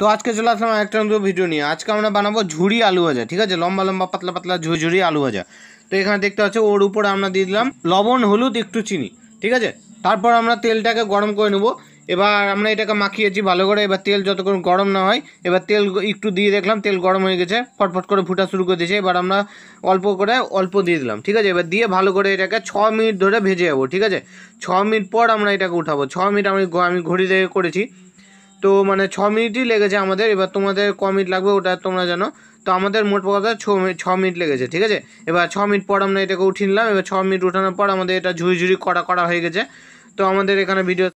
তো আজকে চলে আসলাম একটা নতুন ভিডিও নিয়ে। আজকে আমরা বানাবো ঝুড়ি আলু ভাজা, ঠিক আছে? লম্বা লম্বা, পাতলা পাতলা ঝুড়ি আলু ভাজা। তো এখানে দেখতে পাচ্ছ, ওর উপরে আমরা দিয়ে দিলাম লবণ, হলুদ, একটু চিনি, ঠিক আছে? তারপর আমরা তেলটাকে গরম করে নেব। এবার আমরা এটাকে মাখিয়েছি ভালো করে। এবার তেল যতক্ষণ গরম না হয়, এবার তেল একটু দিয়ে দেখলাম, তেল গরম হয়ে গেছে, ফটফট করে ফুটা শুরু করে দিয়েছে। এবার আমরা অল্প করে অল্প দিয়ে দিলাম, ঠিক আছে? এবার দিয়ে ভালো করে এটাকে ছ মিনিট ধরে ভেজে যাব ঠিক আছে? ছ মিনিট পর আমরা এটাকে উঠাবো। ছ মিনিট আমি আমি ঘড়ি দেখে করেছি। তো মানে ছ মিনিটই লেগেছে আমাদের, এবার তোমাদের ক মিনিট লাগবে ওটা তোমরা জানো। তো আমাদের মোট কথা ছ মিনিট ছ মিনিট লেগেছে, ঠিক আছে? এবার ছ মিনিট পর আমরা এটাকে উঠিয়ে নিলাম, এবার ছ মিনিট উঠানোর পর আমাদের এটা ঝুড়ি ঝুড়ি কড়া করা হয়ে গেছে। তো আমাদের এখানে ভিডিও